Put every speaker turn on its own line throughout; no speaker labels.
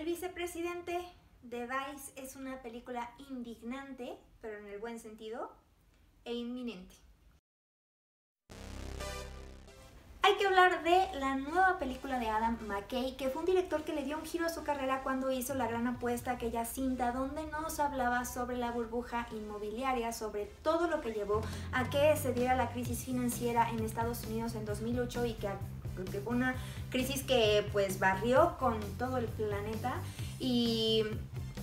El vicepresidente de Vice es una película indignante, pero en el buen sentido, e inminente. Hay que hablar de la nueva película de Adam McKay, que fue un director que le dio un giro a su carrera cuando hizo La Gran Apuesta, aquella cinta donde nos hablaba sobre la burbuja inmobiliaria, sobre todo lo que llevó a que se diera la crisis financiera en Estados Unidos en 2008 y que, que fue una crisis que pues barrió con todo el planeta y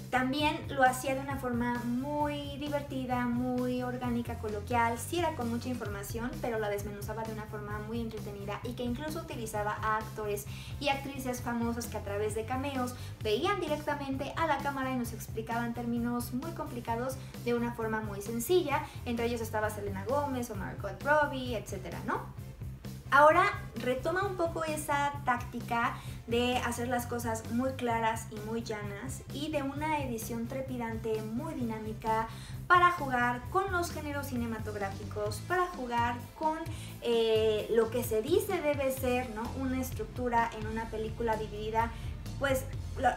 también lo hacía de una forma muy divertida, muy orgánica, coloquial, sí era con mucha información, pero la desmenuzaba de una forma muy entretenida y que incluso utilizaba a actores y actrices famosos que a través de cameos veían directamente a la cámara y nos explicaban términos muy complicados de una forma muy sencilla. Entre ellos estaba Selena Gómez o Margot Robbie, etcétera, ¿no? Ahora retoma un poco esa táctica de hacer las cosas muy claras y muy llanas y de una edición trepidante muy dinámica para jugar con los géneros cinematográficos, para jugar con eh, lo que se dice debe ser ¿no? una estructura en una película dividida, pues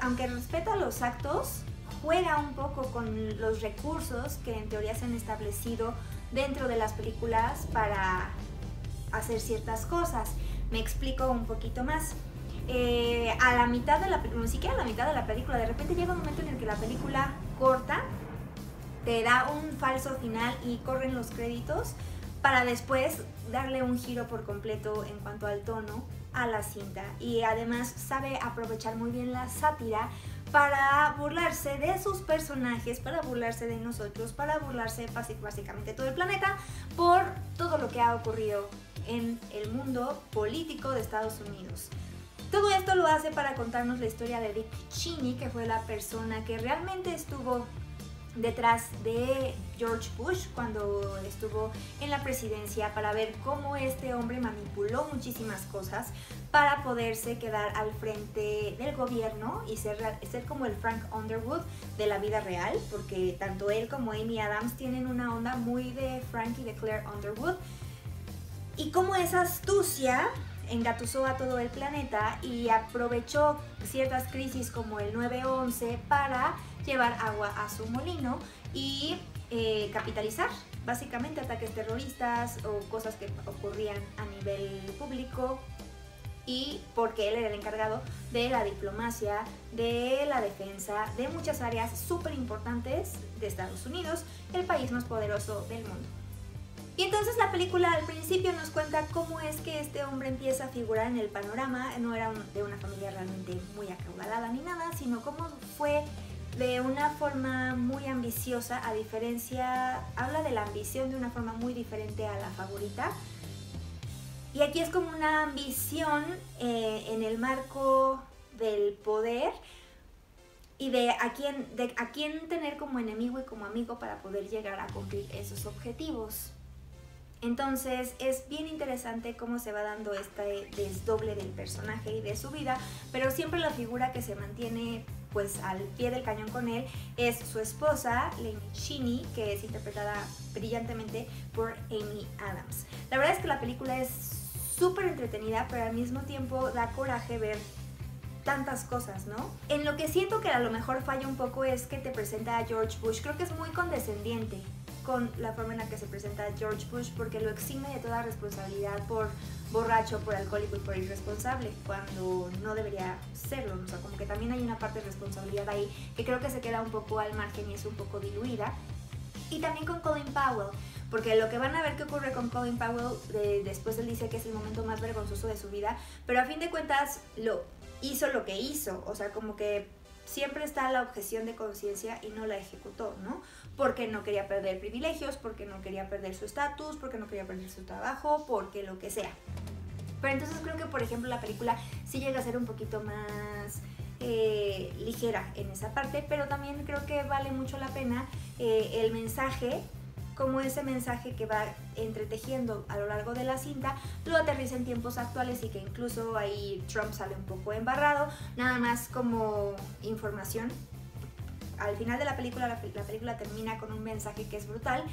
aunque respeta los actos, juega un poco con los recursos que en teoría se han establecido dentro de las películas para hacer ciertas cosas. Me explico un poquito más. Eh, a la mitad de la película, ni siquiera a la mitad de la película, de repente llega un momento en el que la película corta, te da un falso final y corren los créditos para después darle un giro por completo en cuanto al tono a la cinta y además sabe aprovechar muy bien la sátira para burlarse de sus personajes, para burlarse de nosotros, para burlarse básicamente todo el planeta por todo lo que ha ocurrido en el mundo político de Estados Unidos. Todo esto lo hace para contarnos la historia de Dick Cheney, que fue la persona que realmente estuvo detrás de George Bush cuando estuvo en la presidencia para ver cómo este hombre manipuló muchísimas cosas para poderse quedar al frente del gobierno y ser, ser como el Frank Underwood de la vida real, porque tanto él como Amy Adams tienen una onda muy de Frank y de Claire Underwood y cómo esa astucia engatusó a todo el planeta y aprovechó ciertas crisis como el 9-11 para llevar agua a su molino y eh, capitalizar básicamente ataques terroristas o cosas que ocurrían a nivel público y porque él era el encargado de la diplomacia, de la defensa, de muchas áreas súper importantes de Estados Unidos, el país más poderoso del mundo. Y entonces la película al principio nos cuenta cómo es que este hombre empieza a figurar en el panorama, no era de una familia realmente muy acaudalada ni nada, sino cómo fue de una forma muy ambiciosa, a diferencia, habla de la ambición de una forma muy diferente a la favorita. Y aquí es como una ambición eh, en el marco del poder y de a, quién, de a quién tener como enemigo y como amigo para poder llegar a cumplir esos objetivos. Entonces es bien interesante cómo se va dando este desdoble del personaje y de su vida, pero siempre la figura que se mantiene pues al pie del cañón con él es su esposa, Lane Cheney, que es interpretada brillantemente por Amy Adams. La verdad es que la película es súper entretenida, pero al mismo tiempo da coraje ver tantas cosas, ¿no? En lo que siento que a lo mejor falla un poco es que te presenta a George Bush, creo que es muy condescendiente con la forma en la que se presenta George Bush porque lo exime de toda responsabilidad por borracho, por alcohólico y por irresponsable, cuando no debería serlo. O sea, como que también hay una parte de responsabilidad ahí que creo que se queda un poco al margen y es un poco diluida. Y también con Colin Powell, porque lo que van a ver que ocurre con Colin Powell, después él dice que es el momento más vergonzoso de su vida, pero a fin de cuentas lo hizo lo que hizo, o sea, como que siempre está la objeción de conciencia y no la ejecutó, ¿no? Porque no quería perder privilegios, porque no quería perder su estatus, porque no quería perder su trabajo, porque lo que sea. Pero entonces creo que, por ejemplo, la película sí llega a ser un poquito más eh, ligera en esa parte, pero también creo que vale mucho la pena eh, el mensaje como ese mensaje que va entretejiendo a lo largo de la cinta lo aterriza en tiempos actuales y que incluso ahí Trump sale un poco embarrado, nada más como información. Al final de la película, la, película termina con un mensaje que es brutal,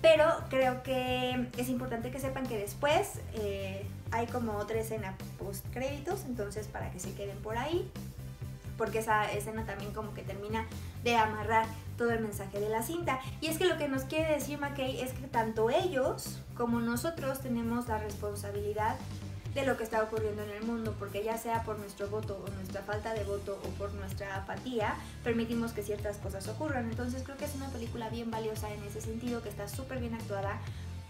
pero creo que es importante que sepan que después eh, hay como otra escena post créditos, entonces para que se queden por ahí porque esa escena también como que termina de amarrar todo el mensaje de la cinta. Y es que lo que nos quiere decir McKay es que tanto ellos como nosotros tenemos la responsabilidad de lo que está ocurriendo en el mundo, porque ya sea por nuestro voto o nuestra falta de voto o por nuestra apatía, permitimos que ciertas cosas ocurran. Entonces creo que es una película bien valiosa en ese sentido, que está súper bien actuada,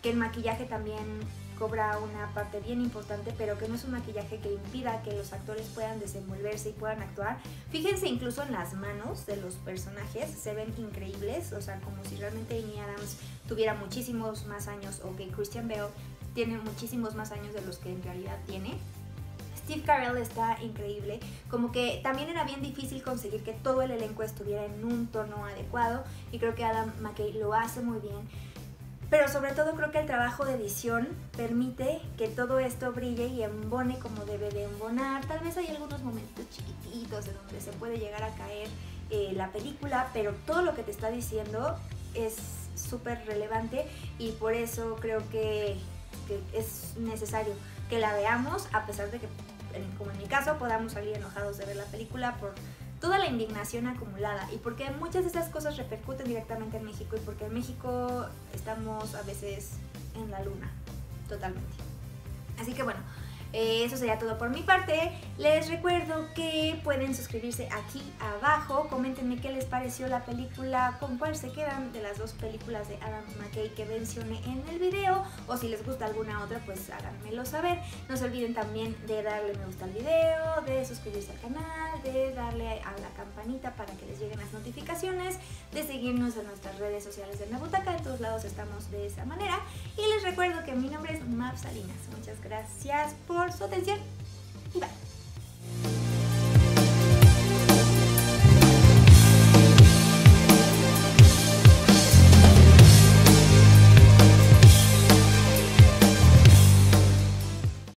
que el maquillaje también cobra una parte bien importante, pero que no es un maquillaje que impida que los actores puedan desenvolverse y puedan actuar. Fíjense incluso en las manos de los personajes, se ven increíbles, o sea, como si realmente Amy Adams tuviera muchísimos más años o que Christian Bale tiene muchísimos más años de los que en realidad tiene. Steve Carell está increíble, como que también era bien difícil conseguir que todo el elenco estuviera en un tono adecuado y creo que Adam McKay lo hace muy bien. Pero sobre todo creo que el trabajo de edición permite que todo esto brille y embone como debe de embonar. Tal vez hay algunos momentos chiquititos de donde se puede llegar a caer eh, la película, pero todo lo que te está diciendo es súper relevante y por eso creo que que es necesario que la veamos, a pesar de que, como en mi caso, podamos salir enojados de ver la película por toda la indignación acumulada y porque muchas de esas cosas repercuten directamente en México y porque en México estamos a veces en la luna, totalmente. Así que bueno, eso sería todo por mi parte. Les recuerdo que pueden suscribirse aquí abajo. Coméntenme qué les pareció la película, con cuál se quedan de las dos películas de Adam McKay que mencioné en el video. O si les gusta alguna otra, pues háganmelo saber. No se olviden también de darle me gusta al video, de suscribirse al canal, de darle a la campanita para que les lleguen las notificaciones, de seguirnos en nuestras redes sociales de Nabutaca. En todos lados estamos de esa manera. Y les recuerdo que mi nombre es Mav Salinas. Muchas gracias por su atención.